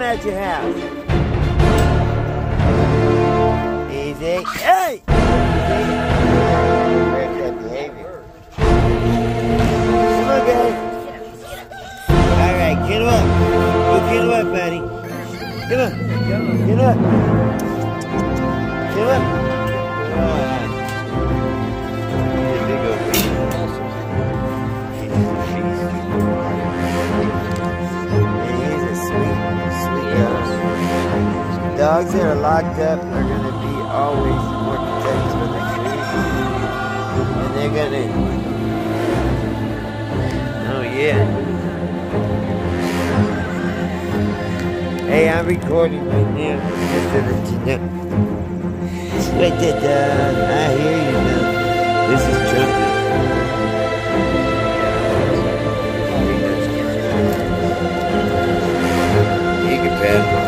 Get out your house. Easy. Hey! That behavior. Come on, guys. All right, get him up. Go get him up, buddy. Come on. Get up. Get up. Come on. There Dogs that are locked up are going to be always more protected they leave. And they're going to. Oh, yeah. Hey, I'm recording right now. Just to let you know. Dog. I hear you now. This is Trumpet. You can pet.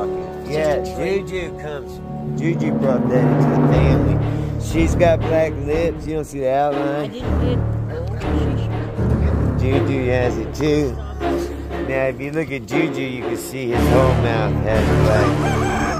He's talking. Yeah, Juju comes. Juju brought that into the family. She's got black lips. You don't see the outline. didn't. Juju has it too. Now, if you look at Juju, you can see his whole mouth has black.